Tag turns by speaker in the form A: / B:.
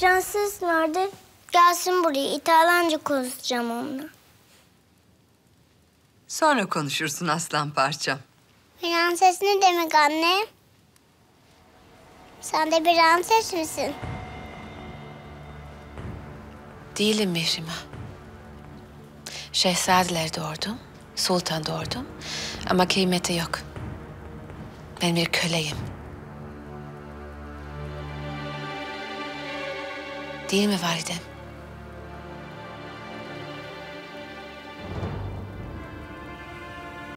A: prenses nerede? Gelsin buraya. İtalyanca konuşacağım onunla.
B: Sonra konuşursun aslan parçam.
A: Prenses ne demek anne? Sen de bir prenses misin?
C: Değilim Mihrimah. Şehzadeler doğurdum, sultan doğurdum ama kıymeti yok. Ben bir köleyim. Değil mi validem?